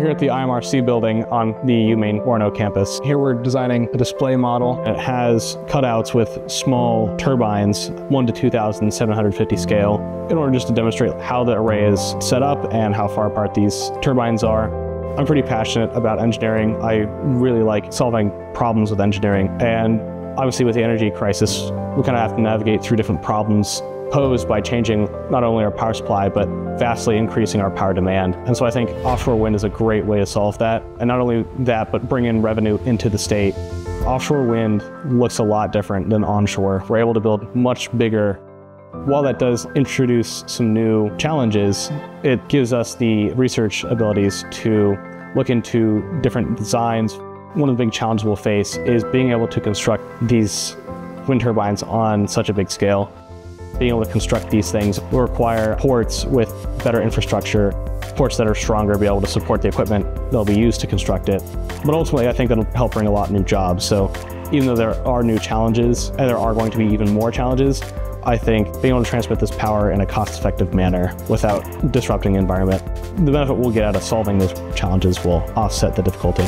We're here at the IMRC building on the UMaine Orono campus. Here we're designing a display model. It has cutouts with small turbines, 1 to 2,750 scale, in order just to demonstrate how the array is set up and how far apart these turbines are. I'm pretty passionate about engineering. I really like solving problems with engineering. And obviously with the energy crisis, we kind of have to navigate through different problems posed by changing not only our power supply, but vastly increasing our power demand. And so I think offshore wind is a great way to solve that. And not only that, but bring in revenue into the state. Offshore wind looks a lot different than onshore. We're able to build much bigger. While that does introduce some new challenges, it gives us the research abilities to look into different designs. One of the big challenges we'll face is being able to construct these wind turbines on such a big scale. Being able to construct these things will require ports with better infrastructure, ports that are stronger, be able to support the equipment that'll be used to construct it. But ultimately, I think that'll help bring a lot of new jobs. So even though there are new challenges, and there are going to be even more challenges, I think being able to transmit this power in a cost-effective manner without disrupting the environment, the benefit we'll get out of solving those challenges will offset the difficulty.